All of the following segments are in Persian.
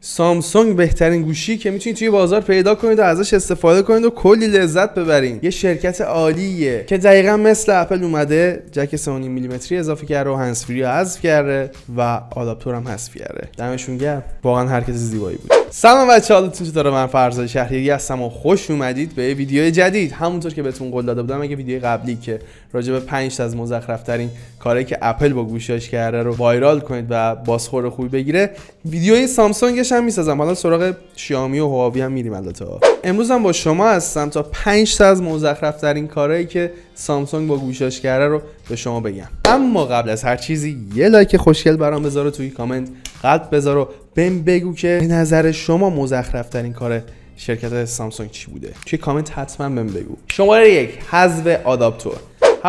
سامسونگ بهترین گوشی که می‌تونید توی بازار پیدا کنید و ازش استفاده کنید و کلی لذت ببرین یه شرکت عالیه که دقیقا مثل اپل اومده جک 3.5 میلیمتری اضافه کرده و هنسفری رو حذف کرده و آداپتور هم حذف کرده. دمشون گرم. واقعا حرکت زیبایی بود. سلام بچه حالتون چطوره؟ من فرزاد شهریاری هستم و خوش اومدید به ویدیو جدید. همونطور که بهتون قول داده بودم اگه ویدیو قبلی که راجع به 5 از مزخرف ترین کاری که اپل با گوشیاش کرده رو وایرال کنید و بازخور خوبی بگیره. ویدیوی سامسونگش هم می‌سازم. حالا سراغ شیائومی و هواوی هم میریم البته. امروز هم با شما هستم تا 5 تا از مزخرف ترین کارهایی که سامسونگ با گوشیاش کرده رو به شما بگم. اما قبل از هر چیزی یه لایک خوشگل برام بذار توی کامنت قلب بذار و بهم بگو که به نظر شما مزخرف ترین کار شرکت سامسونگ چی بوده. توی کامنت حتما بهم بگو. شماره یک حذف آداپتور.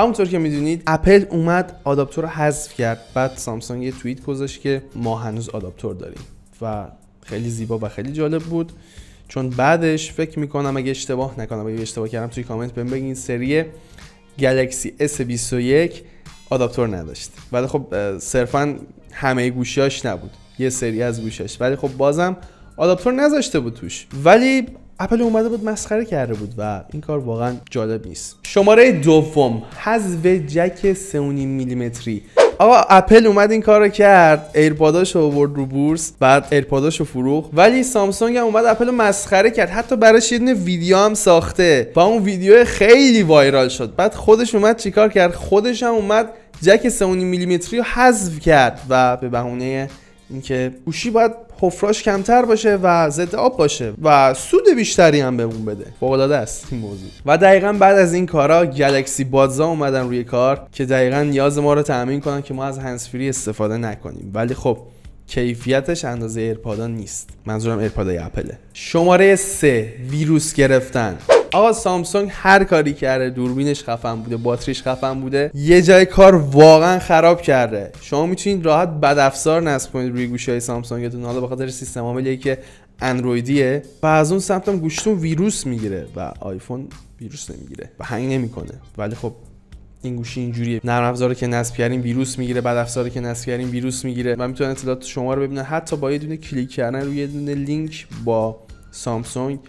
همونطور که می‌دونید اپل اومد آداپتور رو حذف کرد. بعد سامسونگ یه توییت گذاشت که ما هنوز آداپتور داریم. و خیلی زیبا و خیلی جالب بود. چون بعدش فکر می‌کنم اگه اشتباه نکنم اگه اشتباه کردم توی کامنت بهم بگین سری گلکسی S21 آداپتور نداشت. ولی خب صرفا همه گوشیاش نبود. یه سری از گوشاش ولی خب بازم آداپتور نذاشته بود توش. ولی اپل اومده بود مسخره کرده بود و این کار واقعا جالب نیست. شماره دوم حذف جک 3.5 میلیمتری. آقا اپل اومد این کارو کرد. ایرپاداش رو آورد رو بورس بعد ایرپاداش رو فروخت. ولی سامسونگ هم اومد اپل رو مسخره کرد. حتی براش یه ویدیو هم ساخته. با اون ویدیو خیلی viral شد. بعد خودش اومد چیکار کرد؟ خودش هم اومد جک 3.5 میلیمتری رو حذف کرد و به بهونه اینکه گوشی باید حفراش کمتر باشه و ضد آب باشه و سود بیشتری هم بهمون بده. فوق است این موضوع. و دقیقا بعد از این کارا گلکسی بادزا اومدن روی کار که دقیقا نیاز ما رو تامین کنن که ما از هنسفری استفاده نکنیم. ولی خب کیفیتش اندازه ایرپادا نیست. منظورم ایرپادای اپله. شماره 3 ویروس گرفتن. آقا سامسونگ هر کاری کرده دوربینش خفن بوده باتریش خفن بوده یه جای کار واقعا خراب کرده. شما می‌تونید راحت بد افزار نصب کنید روی گوشی های سامسونگتون. حالا به خاطر سیستم عاملی که اندرویدیه و از اون سمت هم گوشتون ویروس می‌گیره و آیفون ویروس نمی‌گیره و هنگ نمی‌کنه. ولی خب این گوشی اینجوریه. نرم افزاری که نصب کردین ویروس می‌گیره بعد افزاری که نصب کردین ویروس می‌گیره. و می‌تونن اطلاعات شما رو ببینن حتی با یه دونه کلیک کردن روی یه دونه لینک با سامسونگ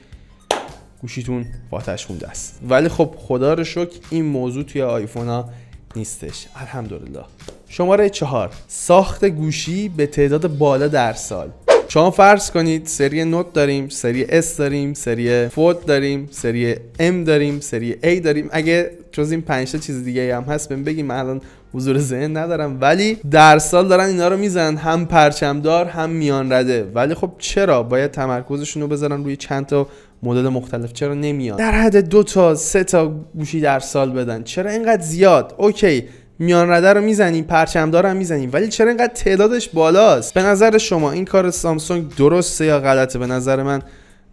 گوشیتون فاتش مونده است. ولی خب خدا رو شکر این موضوع توی آیفون ها نیستش. الحمدلله. شماره چهار. ساخت گوشی به تعداد بالا در سال. شما فرض کنید سری نوت داریم سری S داریم سری فوت داریم سری M داریم سری A داریم. اگه جز این پنج چیز دیگه هم هست بهم بگیم من الان حضور ذهن ندارم. ولی در سال دارن اینا رو می‌زنن هم پرچمدار هم میان رده. ولی خب چرا؟ باید تمرکزشون رو بذارن روی چند تا مدل مختلف. چرا نمیاد در حد دو تا سه تا گوشی در سال بدن. چرا اینقدر زیاد؟ اوکی میان رده رو می‌زنیم پرچمدار هم می‌زنیم ولی چرا اینقدر تعدادش بالاست؟ به نظر شما این کار سامسونگ درسته یا غلطه؟ به نظر من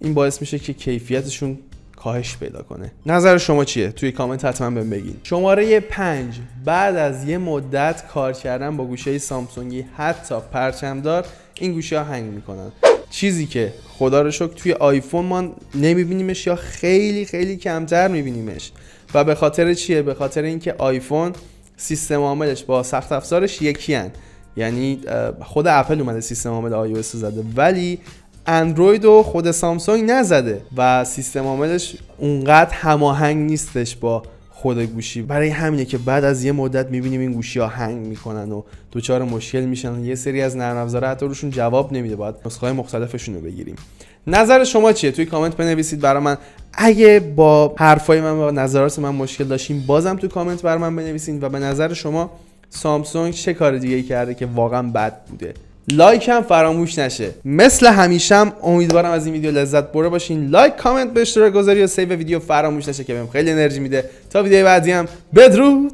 این باعث میشه که کیفیتشون کاهش پیدا کنه. نظر شما چیه؟ توی کامنت حتما بهم بگین. شماره 5 بعد از یه مدت کار کردن با گوشه سامسونگی حتی پرچمدار این گوشی ها هنگ می‌کنن. چیزی که خدا رو شکر توی آیفون ما نمیبینیمش یا خیلی خیلی کمتر میبینیمش. و به خاطر چیه؟ به خاطر اینکه آیفون سیستم عاملش با سخت افزارش یکی. یعنی خود اپل اومده سیستم عامل آی زده ولی اندروید و خود سامسونگ نزده و سیستم عاملش اونقدر هماهنگ نیستش با خود گوشی. برای همینه که بعد از یه مدت می‌بینیم این گوشی ها هنگ می‌کنن و دچار مشکل میشن. یه سری از نرم افزارها حتی روشون جواب نمیده. باید نسخه مختلفشون رو بگیریم. نظر شما چیه؟ توی کامنت بنویسید برای من. اگه با حرفای من و نظرات من مشکل داشتیم بازم توی کامنت برای من بنویسید و به نظر شما سامسونگ چه کار دیگه کرده که واقعا بد بوده؟ لایک هم فراموش نشه. مثل همیشم امیدوارم از این ویدیو لذت برده باشین. لایک کامنت به اشتراک گذاری و save ویدیو فراموش نشه که بهم خیلی انرژی میده. تا ویدیو بعدی هم بدرود.